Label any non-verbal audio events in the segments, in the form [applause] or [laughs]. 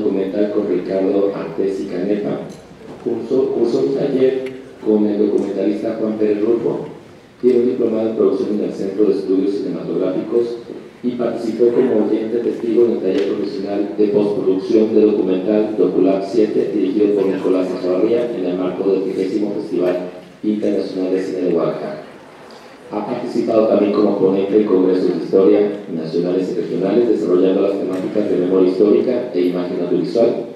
documental con Ricardo Artes y Canepa. Cursó, un taller con el documentalista Juan Pérez Rufo, tiene un diplomado en producción en el Centro de Estudios Cinematográficos y participó como oyente testigo en el taller profesional de postproducción de documental Doculab 7, dirigido por Nicolás Azabarría en el marco del 30 Festival Internacional de Cine de Guadalajara. Ha participado también como ponente en congresos de historia nacionales y regionales, desarrollando las temáticas de memoria histórica e imagen audiovisual,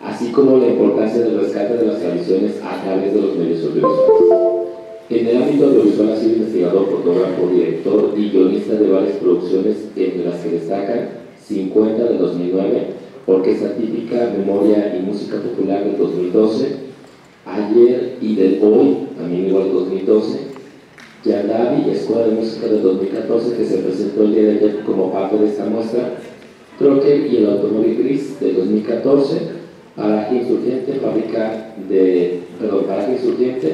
así como la importancia del rescate de las tradiciones a través de los medios audiovisuales. En el ámbito audiovisual ha sido investigador, fotógrafo, director y guionista de varias producciones, entre las que destacan 50 del 2009, Orquesta Típica, Memoria y Música Popular del 2012, Ayer y del Hoy, también igual 2012, Yandavi, Escuela de Música del 2014, que se presentó el día de ayer como parte de esta muestra, Trocker y el Automóvil Gris del 2014, Paraje Insurgente, Fábrica de, perdón, Paraje Insurgente,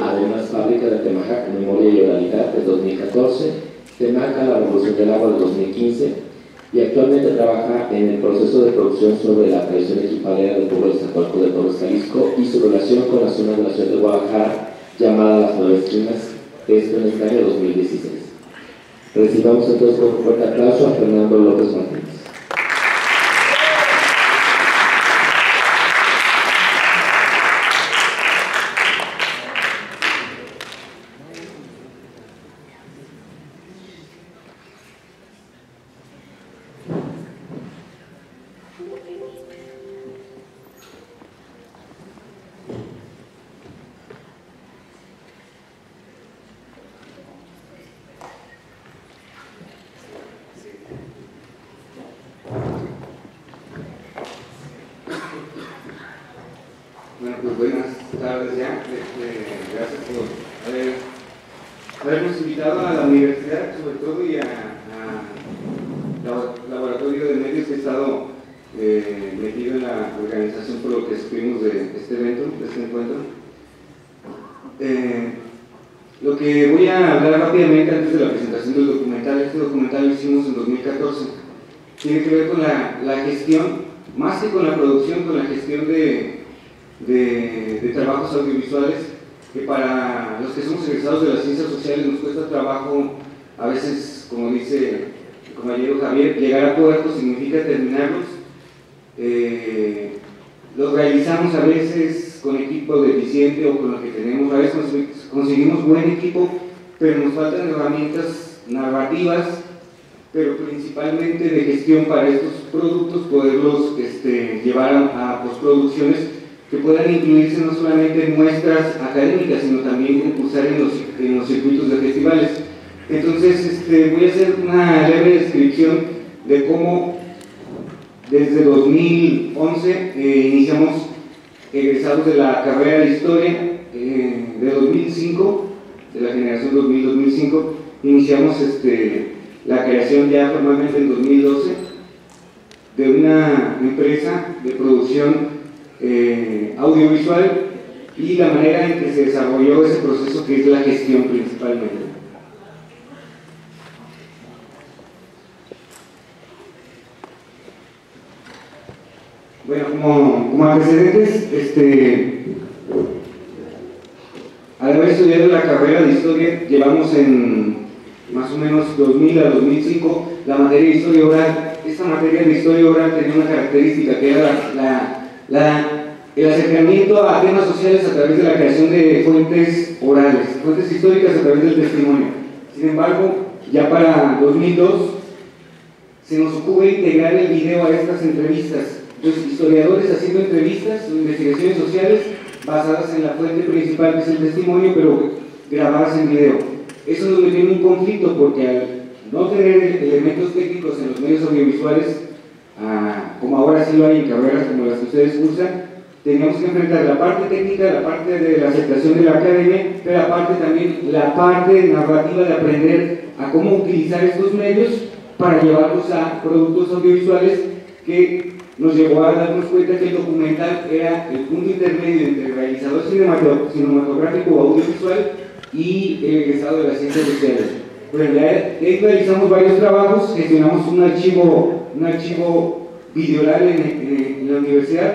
además Fábrica de Temajac, Memoria y Oralidad de 2014, Temaca, la Revolución del Agua de 2015 y actualmente trabaja en el proceso de producción sobre la tradición equipalera del pueblo de Zacualco de Torres, Jalisco y su relación con la zona de la ciudad de Guadalajara llamada Las Nueve Esquinas, esto en este año 2016. Recibamos entonces con un fuerte aplauso a Fernando López Martínez. para los que somos egresados de las ciencias sociales nos cuesta trabajo, a veces, como dice el compañero Javier, llegar a puertos significa terminarlos. Eh, los realizamos a veces con equipo deficiente o con lo que tenemos, a veces conseguimos buen equipo, pero nos faltan herramientas narrativas, pero principalmente de gestión para estos productos, poderlos este, llevar a, a postproducciones que puedan incluirse no solamente en muestras académicas, sino también concursar en los, en los circuitos de festivales. Entonces, este, voy a hacer una breve descripción de cómo desde 2011 eh, iniciamos egresados de la carrera de Historia eh, de 2005, de la generación 2000-2005, iniciamos este, la creación ya formalmente en 2012 de una empresa de producción eh, audiovisual y la manera en que se desarrolló ese proceso que es la gestión principalmente. Bueno, como, como antecedentes, este, al haber estudiado la carrera de historia, llevamos en más o menos 2000 a 2005 la materia de historia oral. Esta materia de historia oral tenía una característica que era la la, el acercamiento a temas sociales a través de la creación de fuentes orales, fuentes históricas a través del testimonio. Sin embargo, ya para 2002 se nos ocurre integrar el video a estas entrevistas. Los historiadores haciendo entrevistas investigaciones sociales basadas en la fuente principal que es el testimonio, pero grabadas en video. Eso nos metió en un conflicto porque al no tener elementos técnicos en los medios audiovisuales, a, como ahora sí lo hay en carreras como las que ustedes cursan, tenemos que enfrentar la parte técnica, la parte de la aceptación de la academia, pero la parte también, la parte narrativa de aprender a cómo utilizar estos medios para llevarlos a productos audiovisuales que nos llevó a darnos cuenta que el documental era el punto intermedio entre el realizador cinematográfico o audiovisual y el egresado de las ciencias sociales. Pues ya realizamos varios trabajos, gestionamos un archivo un archivo videoral en, la universidad,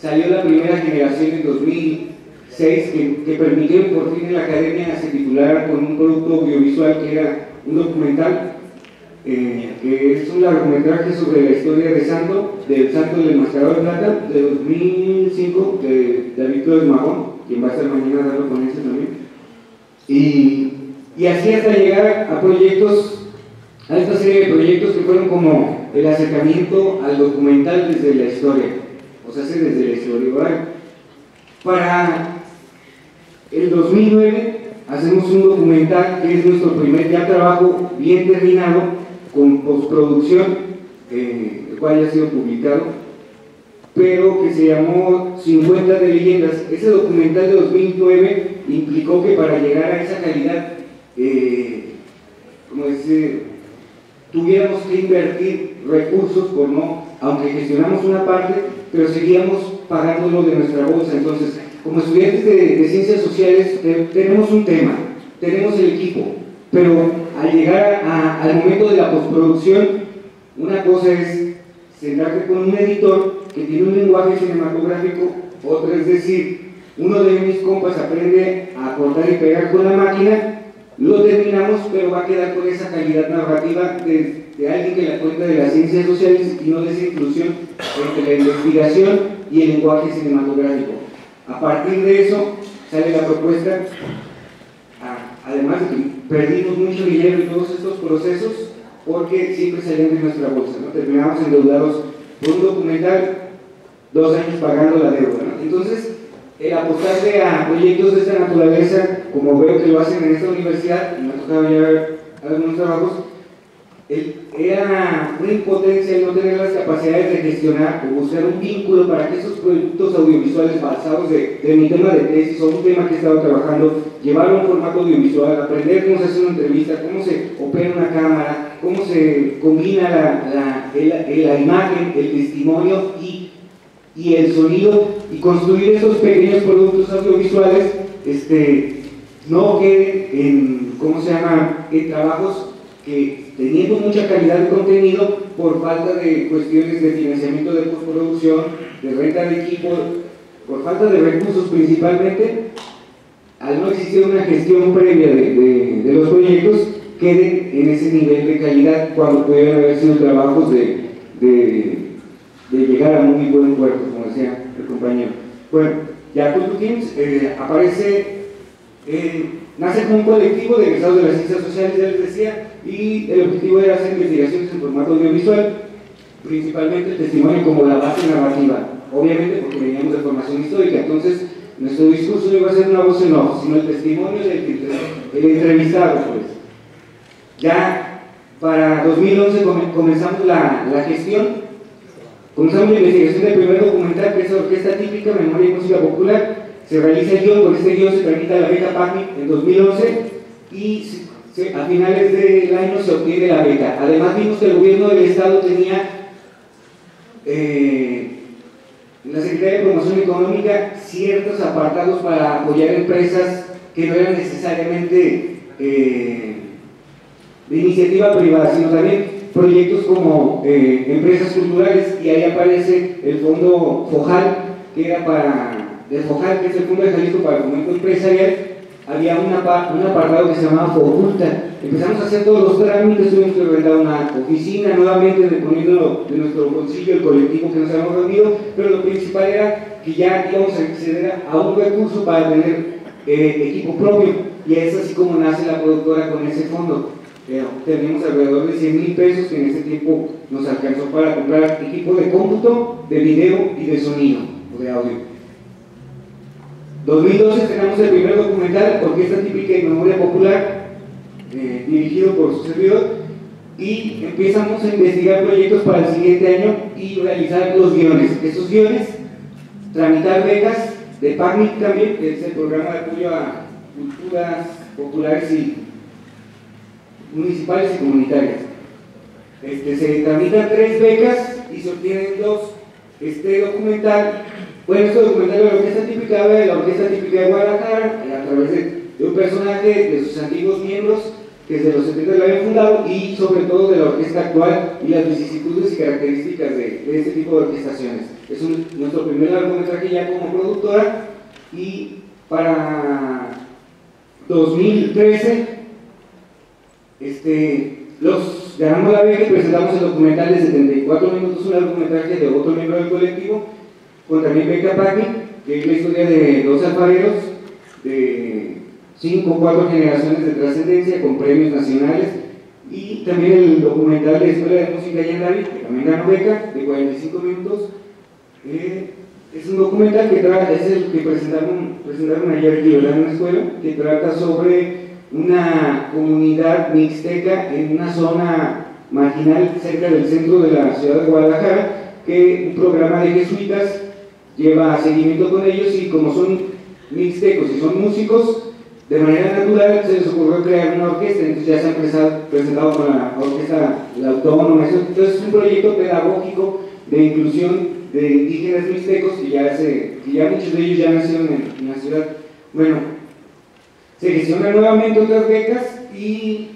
salió la primera generación en 2006 que, permitió por fin en la academia se titulara con un producto audiovisual que era un documental eh, que es un largometraje sobre la historia de Santo, del Santo del Mascarado de Plata, de 2005, de David Flores Magón, quien va a estar mañana con ese también. Y, y así hasta llegar a proyectos, a esta serie de proyectos que fueron como el acercamiento al documental desde la historia, o sea, desde la historia. Para el 2009 hacemos un documental que es nuestro primer ya trabajo bien terminado con postproducción, eh, el cual ya ha sido publicado, pero que se llamó 50 de leyendas. Ese documental de 2009 implicó que para llegar a esa calidad, eh, como decir, tuviéramos que invertir recursos por no, aunque gestionamos una parte, pero seguíamos pagándolo de nuestra bolsa. Entonces, como estudiantes de, ciencias sociales, tenemos un tema, tenemos el equipo, pero al llegar al momento de la postproducción, una cosa es sentarte con un editor que tiene un lenguaje cinematográfico, otra es decir, uno de mis compas aprende a cortar y pegar con la máquina, lo terminamos, pero va a quedar con esa calidad narrativa de, alguien que la cuenta de las ciencias sociales y no de esa inclusión entre la investigación y el lenguaje cinematográfico. A partir de eso sale la propuesta además de que perdimos mucho dinero en todos estos procesos porque siempre salían de nuestra bolsa, ¿no? terminamos endeudados por un documental, dos años pagando la deuda. Entonces, el apostarse a proyectos de esta naturaleza, como veo que lo hacen en esta universidad, me ha tocado llevar algunos trabajos, era una impotencia el no tener las capacidades de gestionar o buscar un vínculo para que esos productos audiovisuales basados de, mi tema de tesis o un tema que he estado trabajando, llevar un formato audiovisual, aprender cómo se hace una entrevista, cómo se opera una cámara, cómo se combina la, la, imagen, el testimonio y, y, el sonido y construir esos pequeños productos audiovisuales este, no queden en, ¿cómo se llama?, en trabajos que teniendo mucha calidad de contenido por falta de cuestiones de financiamiento de postproducción, de renta de equipo, por falta de recursos principalmente, al no existir una gestión previa de, los proyectos, queden en ese nivel de calidad cuando pudieran haber sido trabajos de, llegar a muy buen puerto, como decía el compañero. Bueno, ya Kings eh, aparece, eh, nace como un colectivo de egresados de las ciencias sociales, ya les decía, y el objetivo era hacer investigaciones en formato audiovisual, principalmente el testimonio como la base narrativa, obviamente porque veníamos de formación histórica, entonces nuestro discurso no iba a ser una voz en off, sino el testimonio del el entrevistado. Pues. Ya para 2011 comenzamos la, la gestión, comenzamos la investigación del primer documental que es Orquesta Típica, Memoria y Música Popular, se realiza el guion, con este guion se permite la beca PACMI en 2011 y a finales del año se obtiene la beca. Además vimos que el gobierno del Estado tenía eh, la Secretaría de Promoción Económica ciertos apartados para apoyar empresas que no eran necesariamente eh, de iniciativa privada, sino también proyectos como eh, empresas culturales y ahí aparece el fondo FOJAL, que era para, de FOJAL, que es el Fondo de Jalisco para el Fomento Empresarial, había un apartado que se llamaba Foculta. Empezamos a hacer todos los trámites, tuvimos que rentar una oficina, nuevamente poniendo de nuestro bolsillo el colectivo que nos habíamos reunido, pero lo principal era que ya íbamos a acceder a un recurso para tener eh, equipo propio. Y es así como nace la productora con ese fondo. Eh, tenemos alrededor de 100 mil pesos que en ese tiempo nos alcanzó para comprar equipo de cómputo, de video y de sonido o de audio. 2012 tenemos el primer documental, Orquesta Típica y Memoria Popular, eh, dirigido por su servidor, y empezamos a investigar proyectos para el siguiente año y realizar los guiones. Estos guiones, tramitar becas de PACNIC también, que es el programa de apoyo a culturas populares y municipales y comunitarias. Este, se tramitan tres becas y se obtienen dos Este documental, bueno, este documental de la orquesta típica de la orquesta típica de Guadalajara, a través de, un personaje de sus antiguos miembros que desde los 70 lo habían fundado y sobre todo de la orquesta actual y las vicisitudes y características de, este tipo de orquestaciones. Es nuestro primer largometraje ya como productora y para 2013 este, los ganamos la beca y presentamos el documental de 74 minutos, un largometraje de otro miembro del colectivo, con también beca PACI, que es la historia de dos alfareros de cinco o cuatro generaciones de trascendencia con premios nacionales y también el documental de Escuela de Música Yandavi, que también ganó beca, de 45 minutos. Eh, es un documental que trata, es el que presentaron, presentaron ayer aquí en la escuela, que trata sobre una comunidad mixteca en una zona marginal cerca del centro de la ciudad de Guadalajara, que un programa de jesuitas lleva seguimiento con ellos y como son mixtecos y son músicos, de manera natural se les ocurrió crear una orquesta, entonces ya se han presentado con la orquesta La Autónoma, entonces es un proyecto pedagógico de inclusión de indígenas mixtecos que ya, se, que ya muchos de ellos ya nacieron en, la ciudad. Bueno, se gestionan nuevamente otras becas y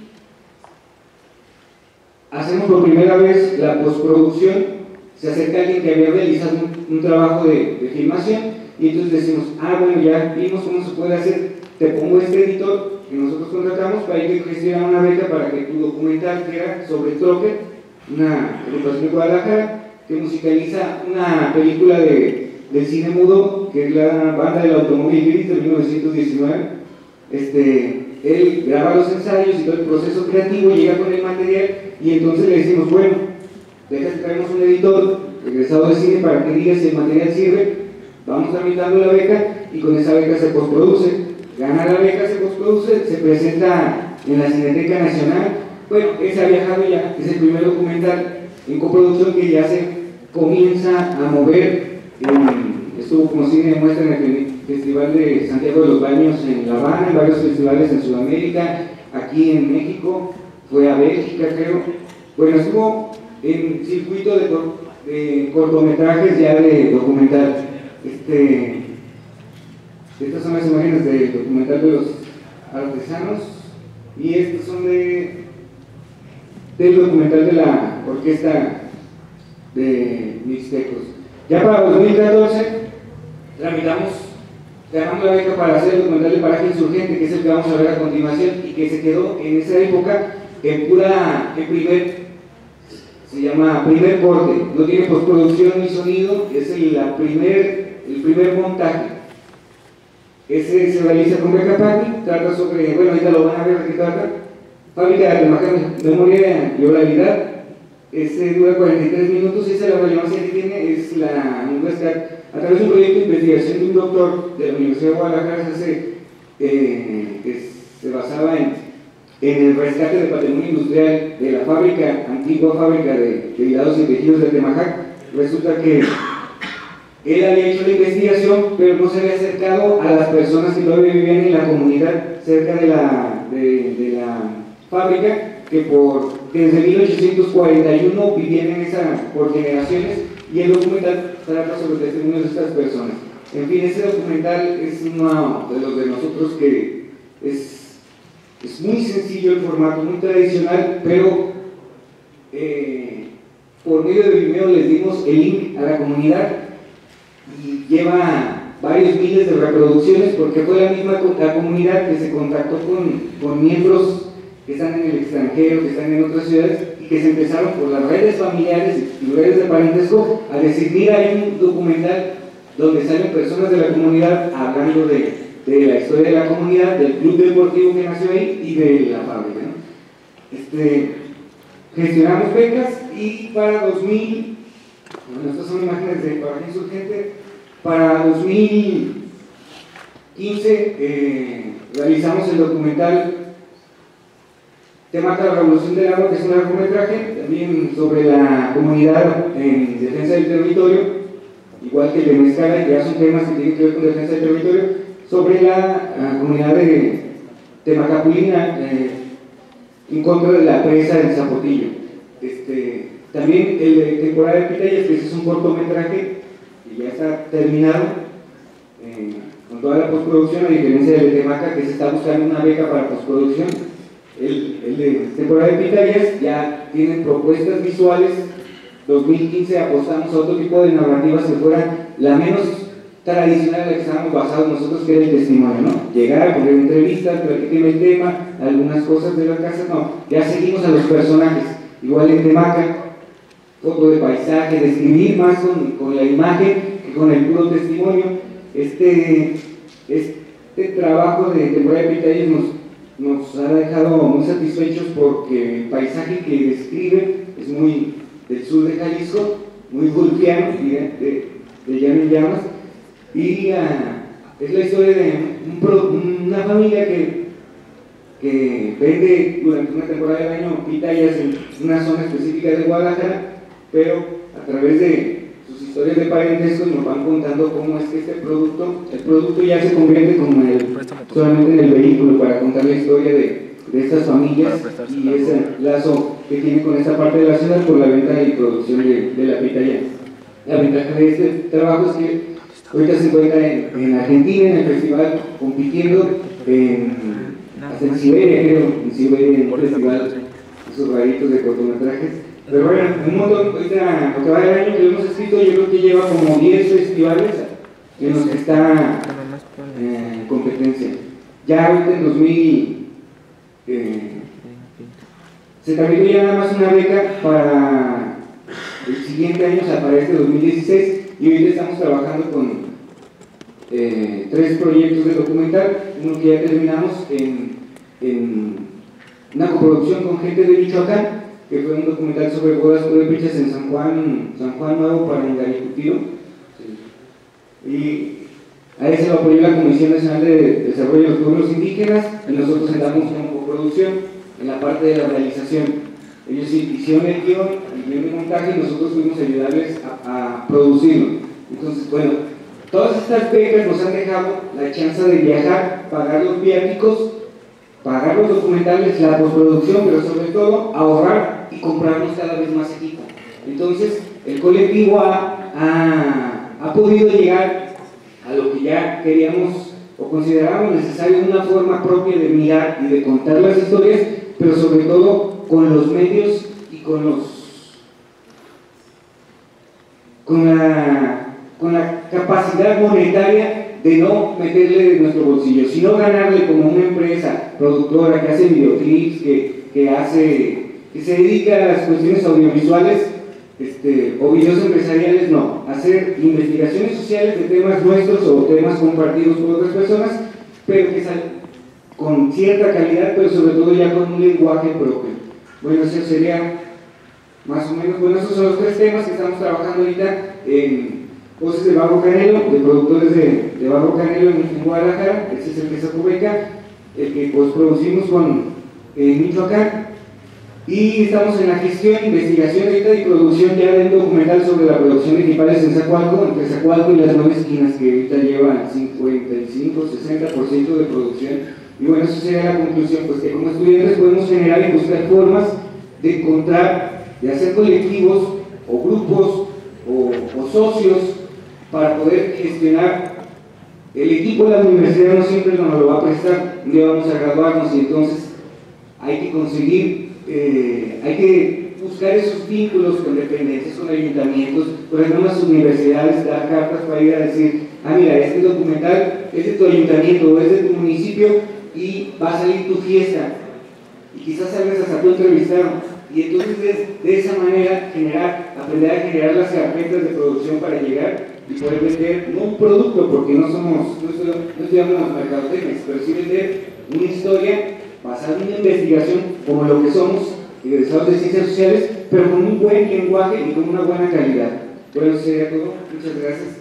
hacemos por primera vez la postproducción. Se acerca alguien que había realizado un, trabajo de, filmación y entonces decimos, ah, bueno, ya vimos cómo se puede hacer te pongo este editor que nosotros contratamos para que gestionar una beca para que tu documental que era sobre Troque, una agrupación de Guadalajara, que musicaliza una película de, del cine mudo, que es la banda del automóvil gris de 1919. Este, él graba los ensayos y todo el proceso creativo, llega con el material y entonces le decimos, bueno, que traemos un editor egresado de cine para que diga si el material sirve, vamos tramitando la beca y con esa beca se postproduce gana la beca, se postproduce, se presenta en la Cineteca Nacional. Bueno, ese ha viajado ya, es el primer documental en coproducción que ya se comienza a mover. estuvo como cine de muestra en el Festival de Santiago de los Baños en La Habana, en varios festivales en Sudamérica, aquí en México, fue a Bélgica creo. Bueno, estuvo en circuito de, cortometrajes ya de documental. Este, estas son las imágenes del documental de los artesanos y estas son de, del documental de la orquesta de Mixtecos. Ya para 2014 tramitamos, ganamos la beca para hacer el documental de Paraje Insurgente, que es el que vamos a ver a continuación y que se quedó en esa época en pura, en primer, se llama primer corte, no tiene postproducción ni sonido, es el, la primer, el primer montaje. Ese se realiza con Becapani, trata sobre, bueno, ahorita lo van a ver que trata, fábrica de memoria y oralidad. Ese dura 43 minutos. Y esa la relevancia que tiene. Es la universidad, a través de un proyecto de investigación de un doctor de la Universidad de Guadalajara, se, eh, que se basaba en, en, el rescate del patrimonio industrial de la fábrica, antigua fábrica de, de y tejidos de Temajac. Resulta que él había hecho la investigación, pero no se había acercado a las personas que todavía vivían en la comunidad cerca de la, de, la fábrica, que, por, desde 1841 vivían en esa, por generaciones, y el documental trata sobre el testimonio de estas personas. En fin, ese documental es uno de los de nosotros que es, es muy sencillo el formato, muy tradicional, pero eh, por medio de Vimeo les dimos el link a la comunidad y lleva varios miles de reproducciones porque fue la misma la comunidad que se contactó con, con miembros que están en el extranjero, que están en otras ciudades y que se empezaron por las redes familiares y redes de parentesco a decir, mira, hay un documental donde salen personas de la comunidad hablando de, de la historia de la comunidad, del club deportivo que nació ahí y de la fábrica. Este, gestionamos becas y para 2000 bueno, estas son imágenes de Paraje Insurgente. Para 2015 eh, realizamos el documental Tema de la Revolución del Agua, que es un largometraje también sobre la comunidad en defensa del territorio, igual que el de Mezcala, que ya son temas que tienen que ver con defensa del territorio, sobre la, comunidad de Temacapulina eh, en contra de la presa del Zapotillo. Este, También el de temporada de Pitayas, que es un cortometraje que ya está terminado eh, con toda la postproducción, a diferencia del de Temaca, que se está buscando una beca para postproducción. El, de temporada de Pitayas ya tiene propuestas visuales 2015 apostamos a otro tipo de narrativas que fuera la menos tradicional la que estábamos basados nosotros, que era el testimonio, ¿no? Llegar, poner entrevistas, platicar el tema, algunas cosas de la casa, no. Ya seguimos a los personajes. Igual en Temaca, foto de paisaje, describir más con, con, la imagen que con el puro testimonio. Este, este trabajo de temporada de Pitayas nos, ha dejado muy satisfechos porque el paisaje que describe es muy del sur de Jalisco, muy vulpiano, de, de en Llamas, y ah, es la historia de una familia que, que vende durante una temporada del año pitayas en una zona específica de Guadalajara, pero a través de sus historias de parentesco nos van contando cómo es que este producto, el producto ya se convierte como el, solamente en el vehículo para contar la historia de de estas familias y ese lazo que tiene con esta parte de la ciudad por la venta y producción de, la pitaya. La ventaja de este trabajo es que ahorita se encuentra en, Argentina, en el festival, compitiendo en, hasta en Siberia, creo, en Siberia, en un festival, esos raritos de cortometrajes. Pero bueno, un montón, ahorita, lo que va del año que lo hemos escrito, yo creo que lleva como 10 festivales en los que está en competencia. Ya ahorita en 2000 se tramitó ya nada más una beca para el siguiente año, para este 2016, y hoy estamos trabajando con eh, tres proyectos de documental, uno que ya terminamos en, una coproducción con gente de Michoacán, que fue un documental sobre bodas puréperas en San Juan, San Juan Nuevo para Ingaricutiro. Y a ese lo apoyó la Comisión Nacional de Desarrollo de los Pueblos Indígenas y nosotros entramos como coproducción en la parte de la realización. Ellos hicieron el guion, el guion de montaje y nosotros fuimos a ayudarles a, producirlo. Entonces, bueno, todas estas becas nos han dejado la chance de viajar, pagar los viáticos, pagar los documentales, la postproducción, pero sobre todo ahorrar y comprarnos cada vez más equipo. Entonces, el colectivo ha, ha, ha podido llegar a lo que ya queríamos o considerábamos necesario una forma propia de mirar y de contar las historias, pero sobre todo con los medios y con los con la, con la capacidad monetaria de no meterle en nuestro bolsillo, sino ganarle como una empresa productora que hace videoclips, que, que hace que se dedica a las cuestiones audiovisuales este, o videos empresariales, no, hacer investigaciones sociales de temas nuestros o temas compartidos por otras personas, pero que con cierta calidad, pero sobre todo ya con un lenguaje propio. Bueno, eso sería más o menos, bueno, esos son los tres temas que estamos trabajando ahorita en Voces de Barro Canelo, de productores de, de Canelo en, Guadalajara, ese es el que beca, el que pues producimos con en Michoacán, y estamos en la gestión, investigación y producción ya de un documental sobre la producción de equipales en Zacualco, entre Zacualco y las nueve esquinas, que ahorita llevan 55, 60% de producción. Y bueno, eso sería la conclusión, pues que como estudiantes podemos generar y buscar formas de encontrar, de hacer colectivos o grupos o, socios para poder gestionar. El equipo de la universidad no siempre nos lo va a prestar, día vamos a graduarnos y entonces hay que conseguir eh, hay que buscar esos vínculos con dependencias, con ayuntamientos, por ejemplo, las universidades, dar cartas para ir a decir, ah, mira, este documental es de tu ayuntamiento o es de tu municipio y va a salir tu fiesta. Y quizás salgas hasta tu entrevistado. Y entonces de, esa manera generar, aprender a generar las carpetas de producción para llegar y poder vender, un producto, porque no somos, no estudiamos, no estudiamos pero sí vender una historia basada en una investigación como lo que somos, egresados de ciencias sociales, pero con un buen lenguaje y con una buena calidad. Bueno, eso sería todo. Muchas gracias.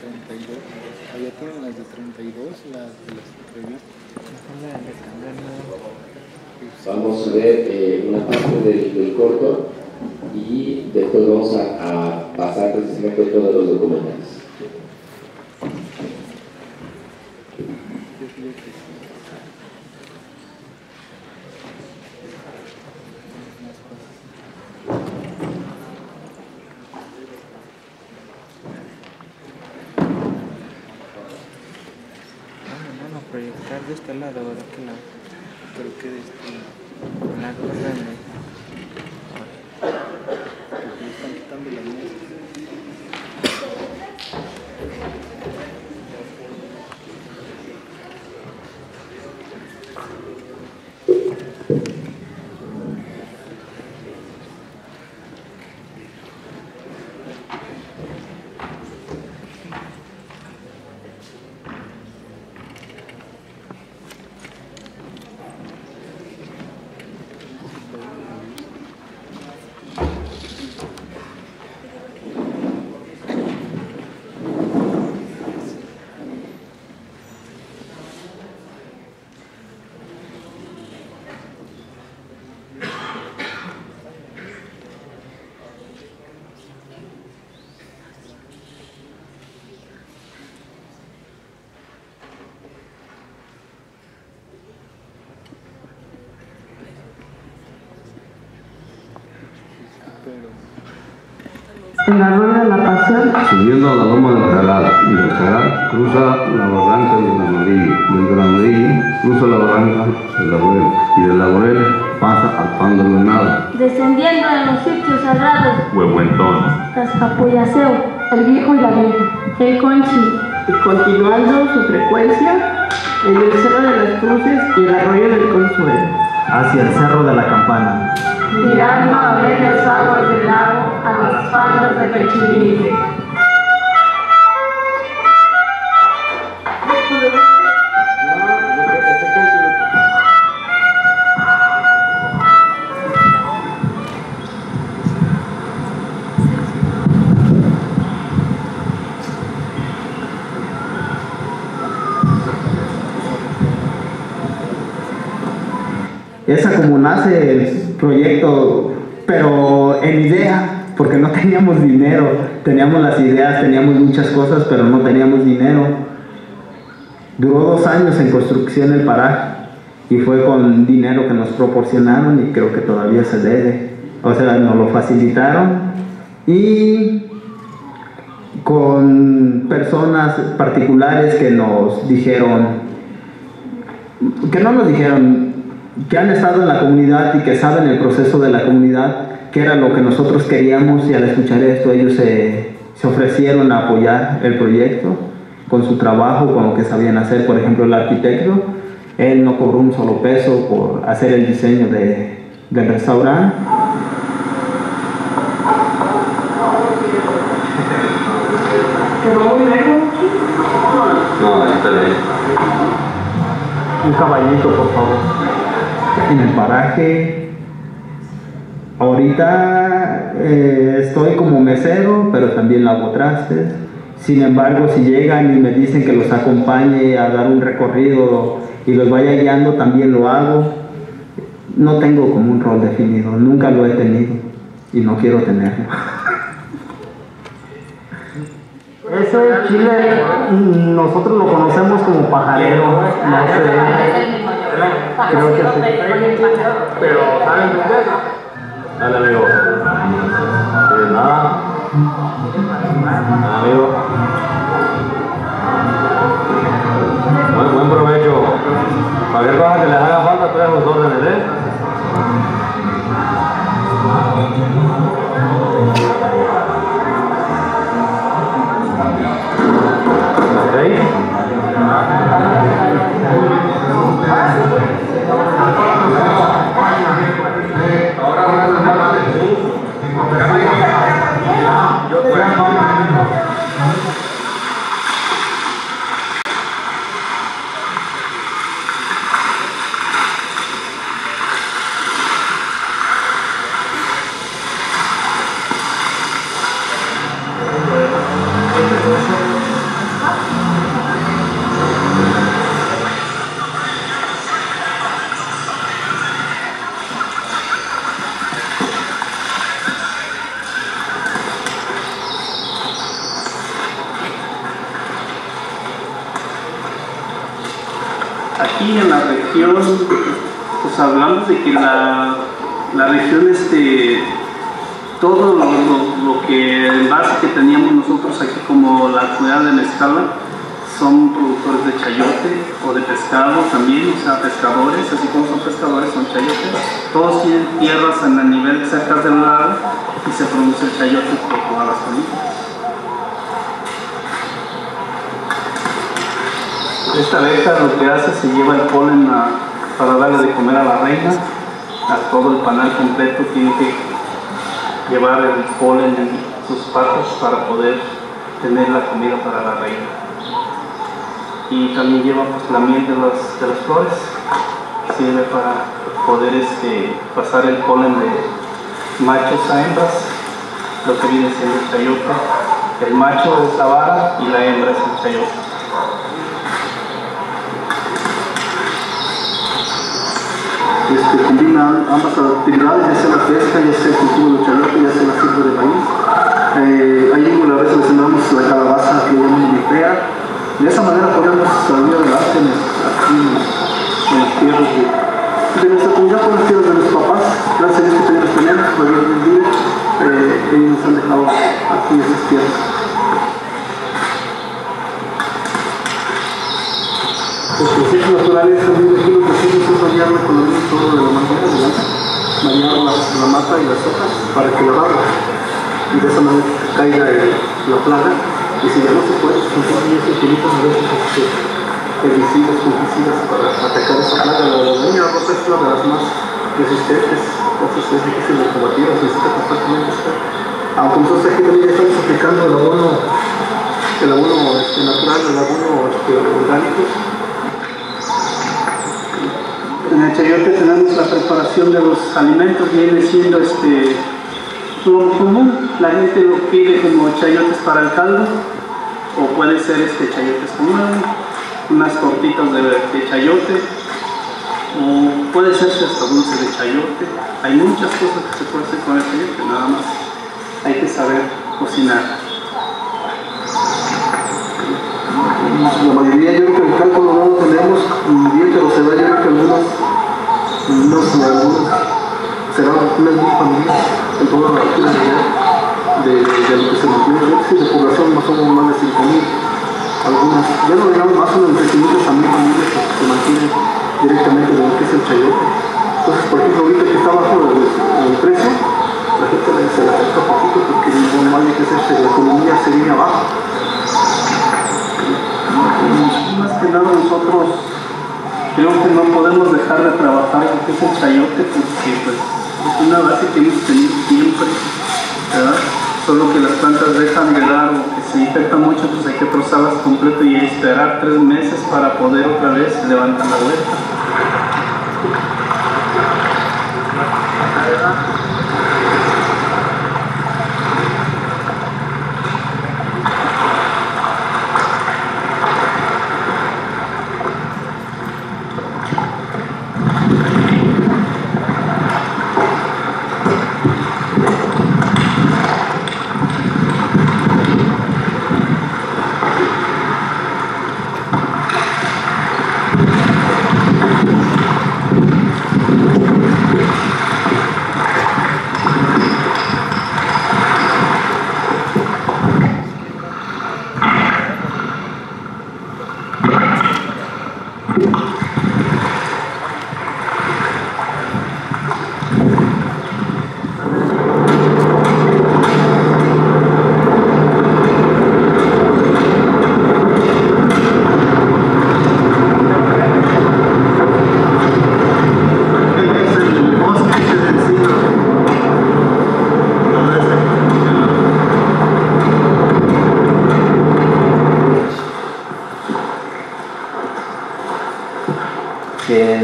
32. Allá tienen las de 32, las de las entrevistas. Vamos a ver eh, una parte del, del, corto y después vamos a, a pasar precisamente todos los documentales. En la rueda de la pasión. Subiendo a la loma del Jaral, y del Jaral cruza la barranca del Amarillo, del Granadillo cruza la barranca del Laurel, y del Laurel pasa al pan del Venado. Descendiendo de los sitios sagrados. Huehuentón. Tascapuyaseo, el viejo y la vieja. El conchi. Y continuando su frecuencia, en el Cerro de las Cruces y el Arroyo del Consuelo. Hacia el Cerro de la Campana mirando a ver las aguas del lago a las faldas de Pechilí. Esa como nace el proyecto, pero en idea, porque no [laughs] teníamos dinero, teníamos las ideas, teníamos muchas cosas, pero no teníamos dinero. Duró dos años en construcción el paraje y fue con dinero que nos proporcionaron y creo que todavía se debe. O sea, nos lo facilitaron y con personas particulares que nos dijeron, que no nos dijeron, que han estado en la comunidad y que saben el proceso de la comunidad, que era lo que nosotros queríamos y al escuchar esto ellos se, se ofrecieron a apoyar el proyecto con su trabajo, con lo que sabían hacer. Por ejemplo, el arquitecto, él no cobró un solo peso por hacer el diseño de, del restaurante. No, ahí está bien. Un caballito, por favor en el paraje. Ahorita eh, estoy como mesero, pero también lavo trastes. Sin embargo, si llegan y me dicen que los acompañe a dar un recorrido y los vaya guiando, también lo hago. No tengo como un rol definido, nunca lo he tenido y no quiero tenerlo. [laughs] Eso es Chile, nosotros lo conocemos como pajarero, no sé. Pero saben vender. Dale, amigo. Eh, nada. Dale, amigo. Buen, buen provecho. Cualquier cosa que les haga falta, pues, tú eres los órdenes, ¿eh? ¿Está ahí? A todo el panal completo tiene que llevar el polen en sus patas para poder tener la comida para la reina. Y también lleva pues, la miel de las, de las flores, sirve para poder este, pasar el polen de machos a hembras, lo que viene siendo el chayote. El macho es la vara y la hembra es el chayote. Este, combina ambas actividades, ya sea la pesca, ya sea el cultivo de chayote, ya sea la siembra de maíz. Eh, ahí mismo a veces le sembramos la calabaza que llamamos bifea. De esa manera podemos salir adelante en, aquí en, las tierras de, de nuestra comunidad, con las tierras de nuestros papás. Gracias a Dios que tenemos todavía hoy en día, eh, ellos nos han dejado aquí esas tierras. Los procesos naturales también hacemos es bañar la colonia todo de la manera de bañar la, la mata y las hojas para que la barra y de esa manera caiga el- la plaga. Y si ya no se puede, entonces ellos utilizan a veces herbicidas, fungicidas para atacar esa plaga. La leña rosa es una de las más resistentes, entonces es difícil de combatir, necesita constantemente estar. Aunque nosotros aquí también estamos aplicando el abono, el abono este, natural, el abono este, orgánico, en el chayote tenemos la preparación de los alimentos, viene siendo este, lo común, la gente lo pide como chayotes para el caldo, o puede ser este, chayotes con unas tortitas de, de chayote, o puede ser hasta dulce de chayote. Hay muchas cosas que se puede hacer con el chayote, nada más hay que saber cocinar. La mayoría yo creo que el cálculo no lo tenemos bien, pero se da yo creo que algunos, unos, algunos serán unas mil familias en toda la comunidad de, de lo que se mantiene, ¿no? Sí, de población más o menos más de 5 mil. Algunas, ya no digamos más o menos de 500 a 1000 familias que se mantienen directamente de lo que es el chayote. Entonces, por ejemplo, ahorita que está bajo el, el precio, la gente se le un poquito porque normal que es este, la economía se viene abajo. Más que nada nosotros creo que no podemos dejar de trabajar que es el chayote porque pues, es una base que hemos tenido siempre, ¿verdad? Solo que las plantas dejan de dar o que se infectan mucho, pues hay que trozarlas completo y esperar tres meses para poder otra vez levantar la huerta.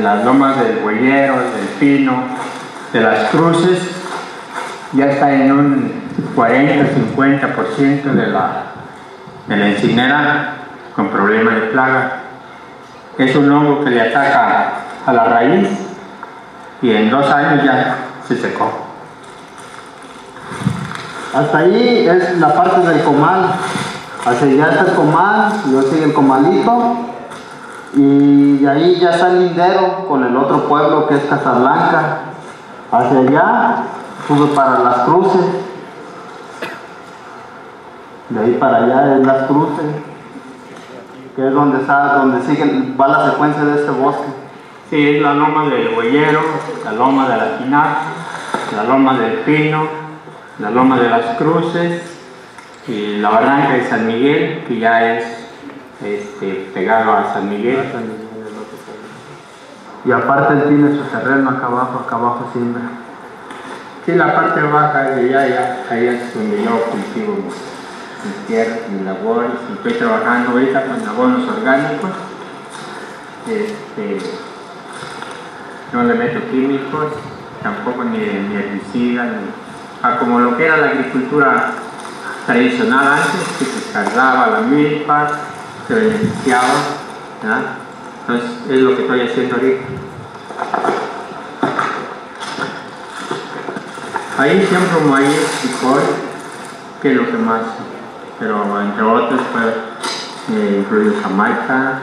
Las lomas del Huellero, del Pino, de las Cruces, ya está en un 40-50% de la, de la encinera con problema de plaga. Es un hongo que le ataca a la raíz y en dos años ya se secó. Hasta ahí es la parte del comal. Hacia allá está el comal, luego sigue el comalito Y ahí ya está lindero con el otro pueblo que es Casablanca. Hacia allá sube para las cruces. De ahí para allá es las cruces, que es donde está, donde sigue, va la secuencia de este bosque. Sí, es la loma del Huellero, la loma de la Quinac, la loma del Pino, la loma de las Cruces y la barranca de San Miguel, que ya es este, pegado a San Miguel. Y aparte él tiene su terreno acá abajo, acá abajo siembra. Sí, la parte baja de allá, ya, ahí es donde yo cultivo mis, tierras, mis labores, y estoy trabajando ahorita con abonos orgánicos. Este, no le meto químicos, tampoco ni, ni herbicidas, ni, como lo que era la agricultura tradicional antes, que se cargaba la milpa, se beneficiaba, ¿verdad? Entonces es lo que estoy haciendo ahorita. Ahí siembro maíz, frijol, que lo que más, pero entre otros pues eh, incluye jamaica,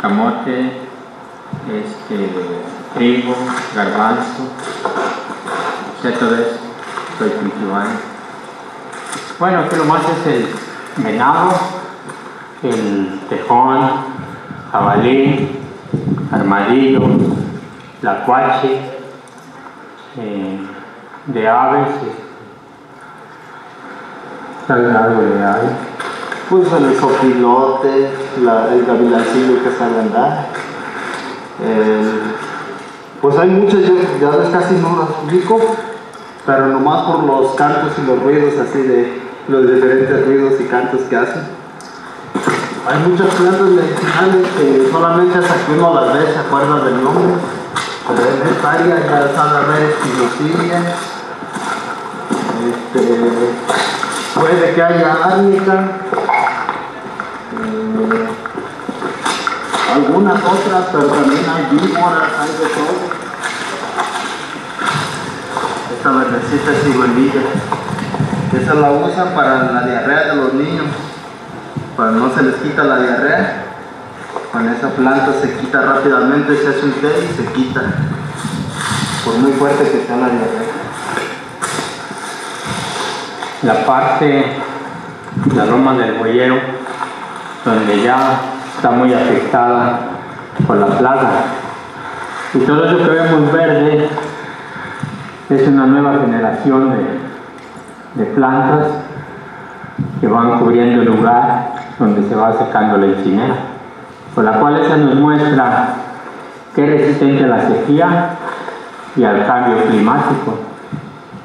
camote, este, trigo, garbanzo, sea, todo eso estoy cultivando. Bueno, aquí lo más es el venado, el tejón, jabalí, armadillo, lacuache, eh, de aves, Sale algo de ahí. Pues el sopilote, la- el gavilancillo que sale a andar. El- pues hay muchas, ya ves casi no las ubico, pero nomás por los cantos y los ruidos así de los diferentes ruidos y cantos que hacen. Hay muchas plantas medicinales que solamente hasta que uno las ve se acuerda del nombre. Pero en esta área ya sabe a ver espinosilia. Este, puede que haya árnica. eh, algunas otras, pero también hay víboras, hay de todo. Esta verdecita es cigüeñilla. Esa la usan para la diarrea de los niños. Para no se les quita la diarrea. Con esa planta se quita rápidamente, se hace un té y se quita. Por muy fuerte que sea la diarrea. la parte, la loma del Boyero, donde ya está muy afectada por la plaga. Y todo eso que vemos verde es una nueva generación de, de plantas que van cubriendo el lugar donde se va secando la encimera, por la cual esa nos muestra que es resistente a la sequía y al cambio climático,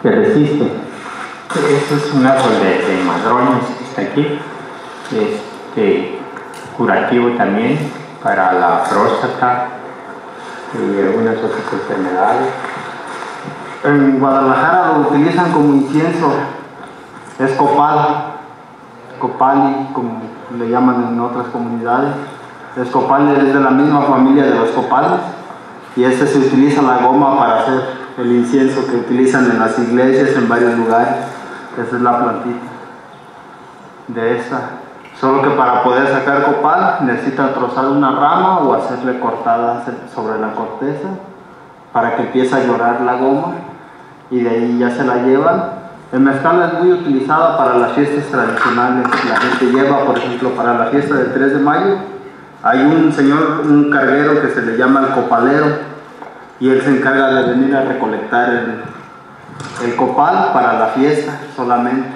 que resiste. Este es un árbol de, de madroños está aquí, este, curativo también para la próstata y algunas otras enfermedades. En Guadalajara lo utilizan como incienso. Es copal. Copali, como le llaman en otras comunidades. Es copal, es de la misma familia de los copales. Y este se utiliza la goma para hacer el incienso que utilizan en las iglesias en varios lugares. Esa es la plantita de esta. Solo que para poder sacar copal necesitan trozar una rama o hacerle cortadas sobre la corteza para que empiece a llorar la goma y de ahí ya se la llevan. El mezcal es muy utilizado para las fiestas tradicionales. La gente lleva, por ejemplo, para la fiesta del 3 de mayo, hay un señor, un carguero que se le llama el copalero y él se encarga de venir a recolectar el, el copal para la fiesta solamente.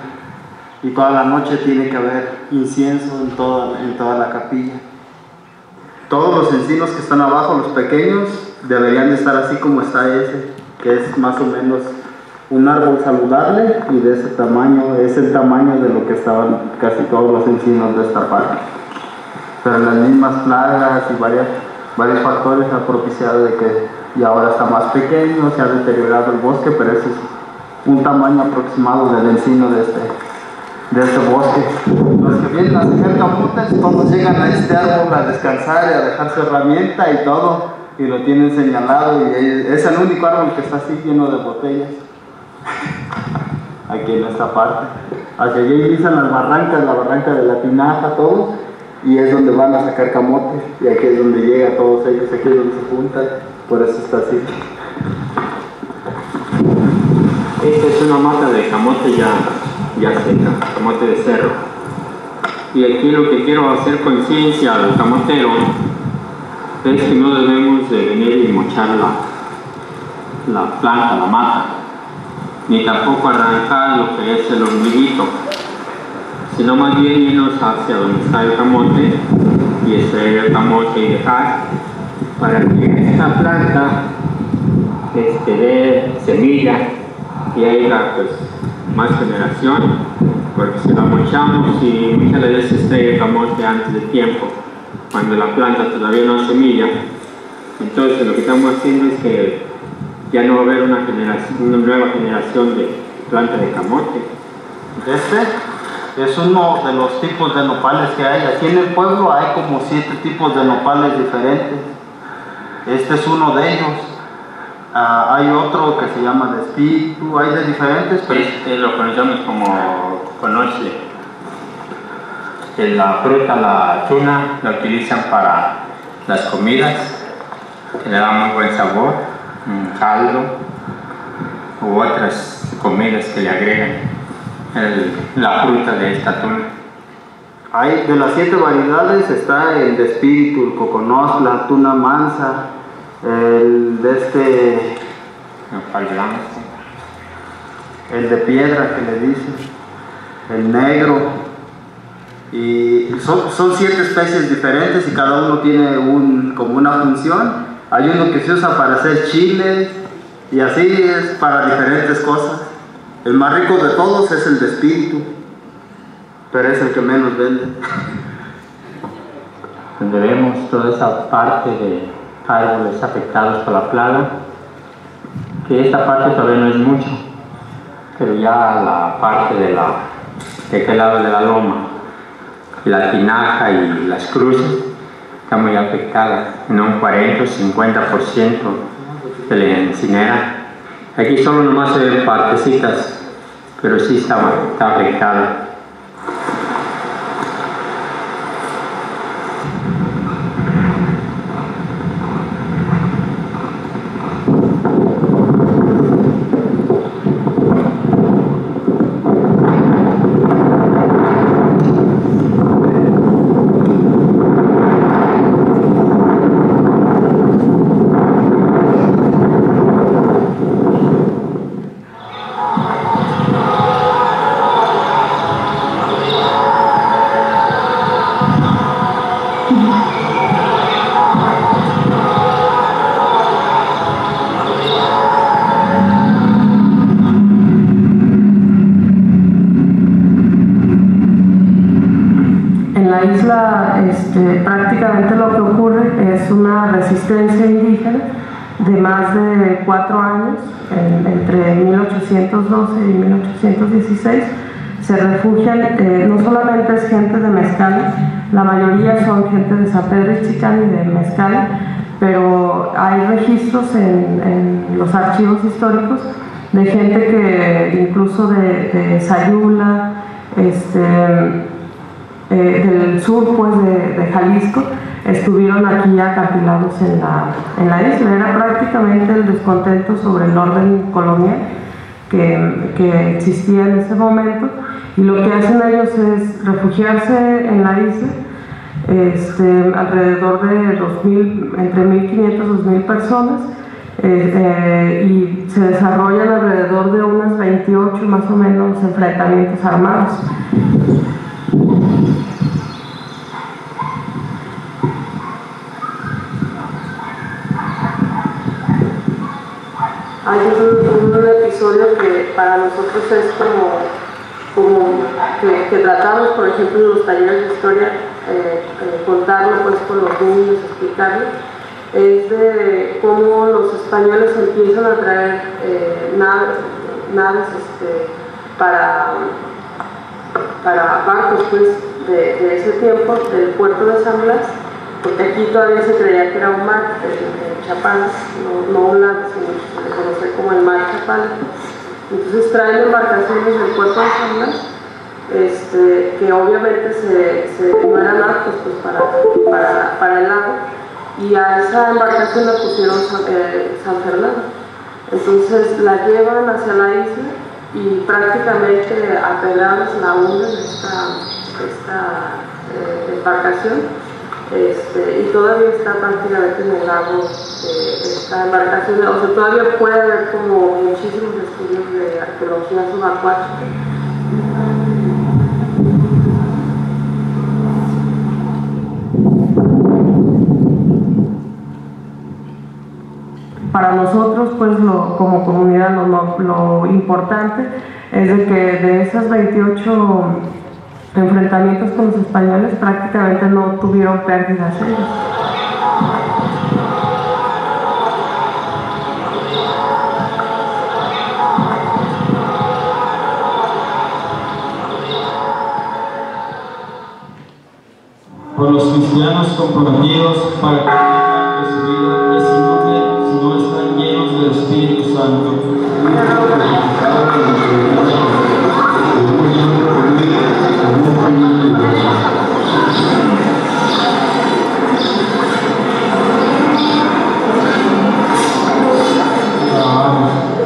Y toda la noche tiene que haber incienso en toda, en toda la capilla. Todos los encinos que están abajo, los pequeños, deberían de estar así como está ese, que es más o menos un árbol saludable y de ese tamaño, es el tamaño de lo que estaban casi todos los encinos de esta parte. Pero las mismas plagas y varios factores han propiciado de que ya ahora está más pequeño, se ha deteriorado el bosque, pero ese es un tamaño aproximado del encino de este, de este bosque. Los que vienen a hacer camotes, todos llegan a este árbol a descansar y a dejar su herramienta y todo, y lo tienen señalado, y es el único árbol que está así lleno de botellas. Aquí en esta parte. Hacia allá inician las barrancas, la barranca de la Tinaja, todo, y es donde van a sacar camote y aquí es donde llega todos ellos, aquí es donde se juntan, por eso está así. Esta es una mata de camote ya, ya seca, camote de cerro. Y aquí lo que quiero hacer conciencia al camotero es que no debemos de venir y mochar la, la planta, la mata, ni tampoco arrancar lo que es el ombliguito, sino más bien irnos hacia donde está el camote y extraer el camote y dejar para que esta planta este, dé semilla y haya pues, más generación, porque si la mochamos y muchas veces extrae el camote antes de tiempo, cuando la planta todavía no semilla, entonces lo que estamos haciendo es que ya no va a haber una, generación, una nueva generación de planta de camote. Este es uno de los tipos de nopales que hay. Aquí en el pueblo hay como siete tipos de nopales diferentes. Este es uno de ellos. Ah, hay otro que se llama de espíritu, hay de diferentes, pero Este lo conocemos como conoce. La fruta, la tuna, la utilizan para las comidas, que le da muy buen sabor, un caldo u otras comidas que le agregan el- la fruta de esta tuna. hay de las siete variedades está el de espíritu, el coconós, la tuna mansa, el de este, blanco. el de piedra que le dicen, el negro. Y son, son siete especies diferentes y cada uno tiene un, como una función. Hay uno que se usa para hacer chiles y así es para diferentes cosas. El más rico de todos es el de espíritu, pero es el que menos vende. [laughs] donde vemos toda esa parte de árboles afectados por la plaga, que esta parte todavía no es mucho, pero ya la parte de la de aquel lado de la loma, la tinaja y las cruces está muy afectada, en un 40 o 50% de la encinera. Aquí solo nomás se ven partecitas, pero sí está afectada. La isla este, prácticamente lo que ocurre es una resistencia indígena de más de cuatro años, en- entre 1812 y 1816. Se refugian, eh, no solamente es gente de Mezcal, la mayoría son gente de San Pedro y Chicán y de Mezcal, pero hay registros en, en los archivos históricos de gente que incluso de, de Sayula, este, eh, del sur pues de, de Jalisco estuvieron aquí acantilados en la, en la isla. Era prácticamente el descontento sobre el orden colonial que, que existía en ese momento y lo que hacen ellos es refugiarse en la isla este, alrededor de 2000, entre 1.500 y 2.000 personas eh, eh, y se desarrollan alrededor de unas 28 más o menos enfrentamientos armados. Hay un, un episodio que para nosotros es como, como que, tratamos, por ejemplo, en los talleres de historia, eh, eh, contarlo pues con los niños, explicarlo, es de cómo los españoles empiezan a traer eh, naves, naves este, para, para barcos pues, de, ese tiempo, del puerto de San Blas, porque aquí todavía se creía que era un mar, en Chapala, no, no un lago, sino se le conoce como el mar Chapala. Entonces traen embarcaciones del puerto de San Blas este, que obviamente se, no eran aptos pues, para, para, el lago, y a esa embarcación la pusieron eh, San, Fernando. Entonces la llevan hacia la isla y prácticamente apegados la hunden esta, esta eh, embarcación este, y todavía está prácticamente en el lago eh, esta embarcación, o sea, todavía puede haber como muchísimos estudios de arqueología subacuática. Para nosotros, pues como comunidad, lo, importante es de que de esas 28 enfrentamientos con los españoles prácticamente no tuvieron pérdidas. Por los cristianos comprometidos para que su vida Espíritu Santo.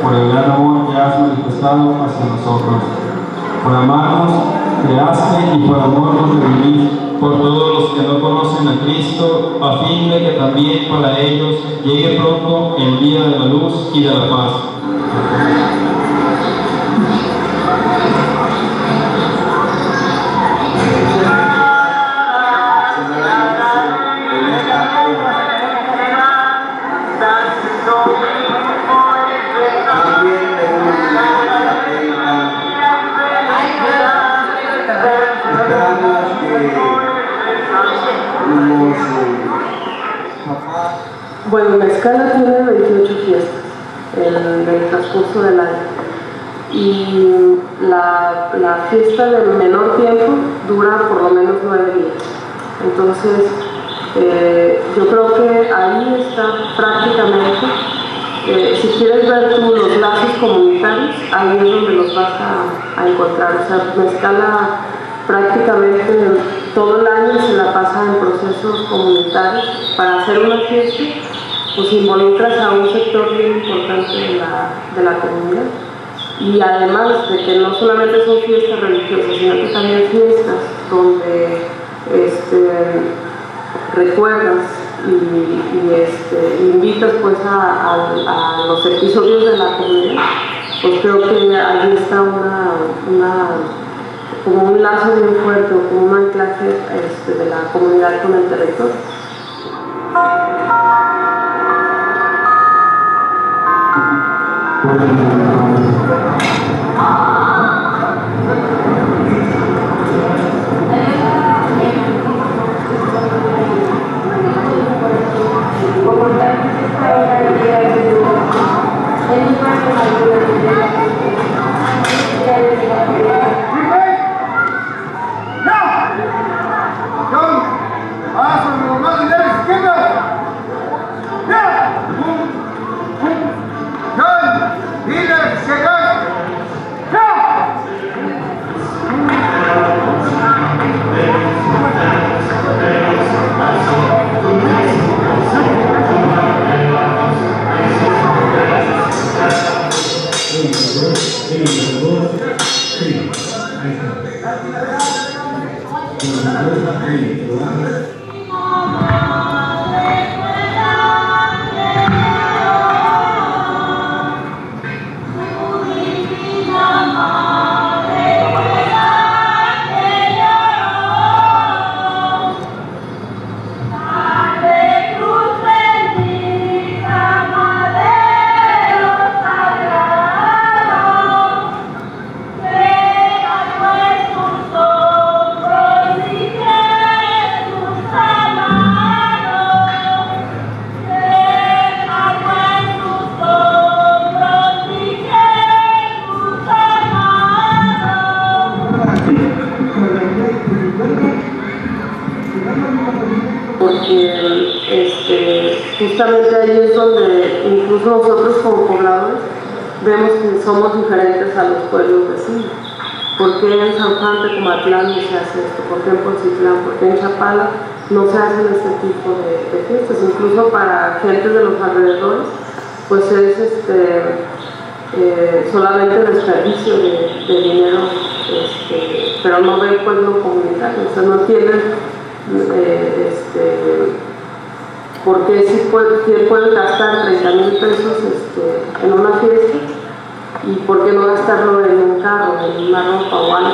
por el gran amor que has manifestado hacia nosotros. Por amarnos, creaste y por amor nos por todos los que no conocen a Cristo, a fin de que también para ellos llegue pronto el día de la luz y de la paz. A, encontrar. O sea, escala prácticamente todo el año se la pasa en procesos comunitarios para hacer una fiesta pues involucras a un sector bien importante de la, de la comunidad. Y además de que no solamente son fiestas religiosas, sino que también fiestas donde este, recuerdas y, este, invitas pues a, los episodios de la comunidad, pues creo que ahí está una, una como un lazo bien fuerte como un anclaje este, de la comunidad con el territorio. Pueblos vecinos. ¿Por qué en San Juan de Comatlán se hace esto? ¿Por qué en Poncitlán? ¿Por qué en Chapala no se hacen este tipo de, fiestas? Incluso para gente de los alrededores, pues es este, eh, solamente desperdicio de, de dinero, este, pero no ve el pueblo comunitario, o sea, no tienen eh, este, porque si pueden puede gastar 30 mil pesos este, en una fiesta y por qué no gastarlo en un carro, en una ropa o algo,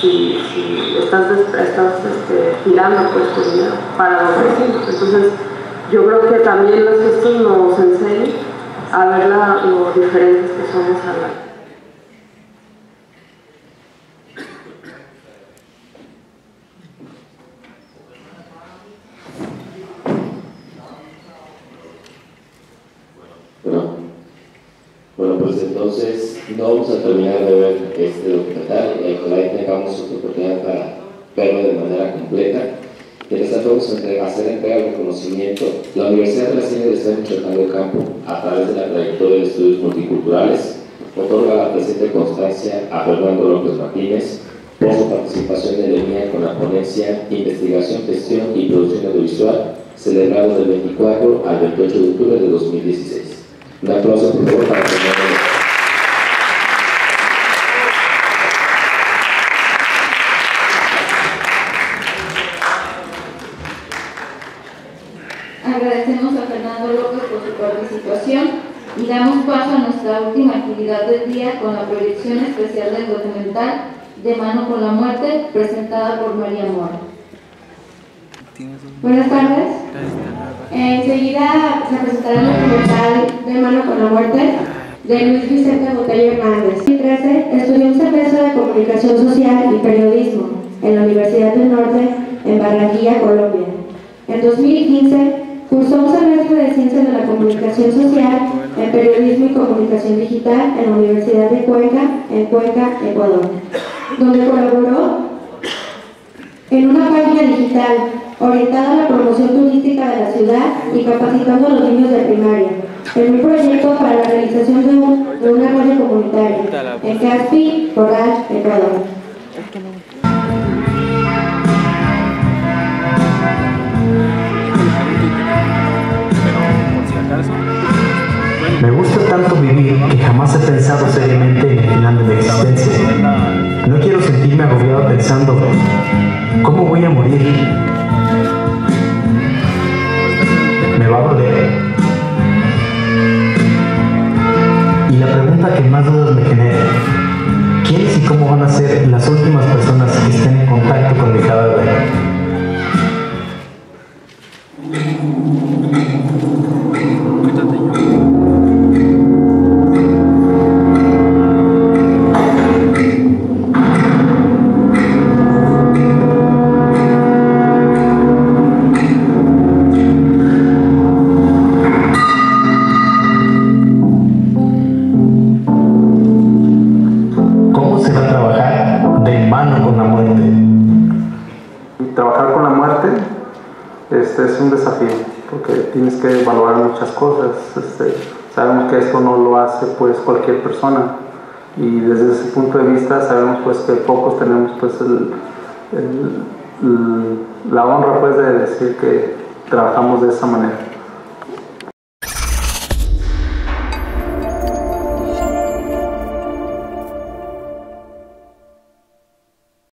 si, si estás, estás este, tirando pues tu dinero para los vecinos. Entonces, yo creo que también las fiestas nos enseñan a ver la, lo diferentes que somos a la Bueno, bueno, pues entonces no vamos a terminar de ver este documental, y ojalá tengamos otra oportunidad para verlo de manera completa. Mientras tanto vamos hacer entrega del reconocimiento. La Universidad de la Ciencia de Michoacán del Campo, a través de la trayectoria de estudios multiculturales, otorga la presente constancia a Fernando López Martínez por su participación en línea con la ponencia Investigación, Gestión y Producción Audiovisual, celebrado del 24 al 28 de octubre de 2016. Un aplauso, por favor, para. Agradecemos a Fernando López por su participación y damos paso a nuestra última actividad del día con la proyección especial del documental De mano con la muerte, presentada por María Mora. Buenas tardes. Enseguida se presentará el documental De mano con la muerte de Luis Vicente Botello Hernández. En 2013 estudió un semestre de comunicación social y periodismo en la Universidad del Norte en Barranquilla, Colombia. En 2015 cursó un semestre de Ciencias de la Comunicación Social en Periodismo y Comunicación Digital en la Universidad de Cuenca, en Cuenca, Ecuador, donde colaboró en una página digital orientada a la promoción turística de la ciudad y capacitando a los niños de primaria, en un proyecto para la realización de un, de una radio comunitaria en Caspi, Corral, Ecuador. Me gusta tanto vivir que jamás he pensado seriamente en el final de mi existencia. No quiero sentirme agobiado pensando, ¿cómo voy a morir? ¿Me va a doler? Y la pregunta que más dudas me genera, ¿quiénes y cómo van a ser las últimas personas que estén en contacto con mi cadáver? Persona y desde ese punto de vista sabemos pues que pocos tenemos pues la honra pues de decir que trabajamos de esa manera.